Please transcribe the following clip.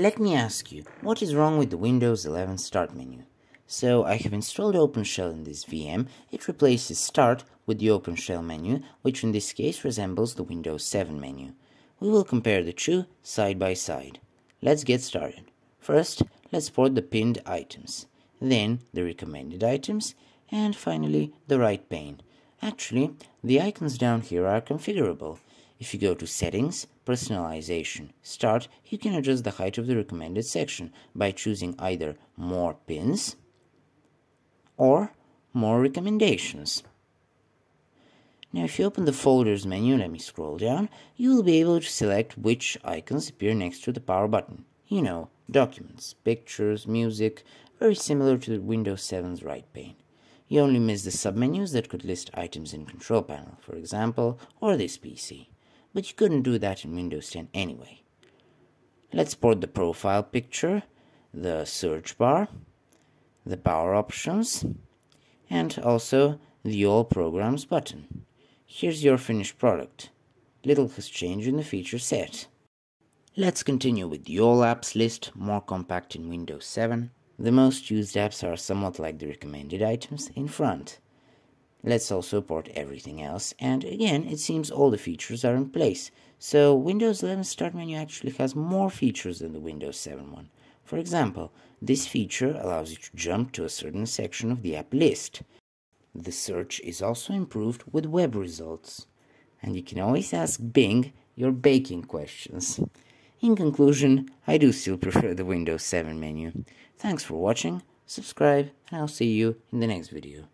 Let me ask you, what is wrong with the Windows 11 Start menu? So I have installed OpenShell in this VM. It replaces Start with the OpenShell menu, which in this case resembles the Windows 7 menu. We will compare the two side by side. Let's get started. First, let's port the pinned items, then the recommended items, and finally the right pane. Actually, the icons down here are configurable. If you go to Settings, Personalization, Start, you can adjust the height of the recommended section by choosing either More Pins or More Recommendations. Now if you open the folders menu, let me scroll down, you will be able to select which icons appear next to the power button. You know, documents, pictures, music, very similar to Windows 7's right pane. You only miss the submenus that could list items in control panel, for example, or this PC. But you couldn't do that in Windows 10 anyway. Let's port the profile picture, the search bar, the power options, and also the all programs button. Here's your finished product. Little has changed in the feature set. Let's continue with the all apps list, more compact in Windows 7. The most used apps are somewhat like the recommended items in front. Let's also port everything else, and again, it seems all the features are in place. So Windows 11 Start menu actually has more features than the Windows 7 one. For example, this feature allows you to jump to a certain section of the app list. The search is also improved with web results. And you can always ask Bing your baking questions. In conclusion, I do still prefer the Windows 7 menu. Thanks for watching, subscribe, and I'll see you in the next video.